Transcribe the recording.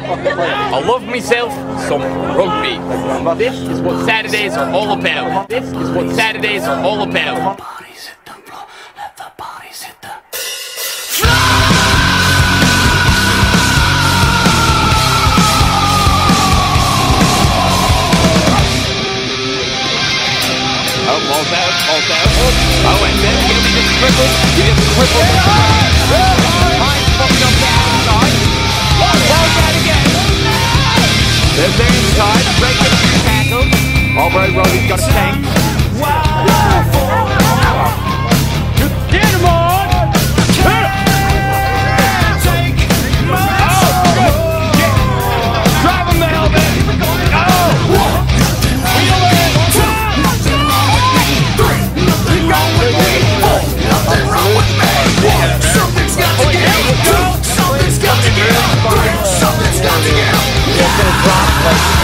I love myself some rugby. This is what Saturdays are all about. This is what Saturdays are all about. Oh, ball's out, ball's out. Oh, and then he'll be just crippled. He gets crippled. Hines There's their inside. Break it tackle. All right, Robbie's got a tank. Something's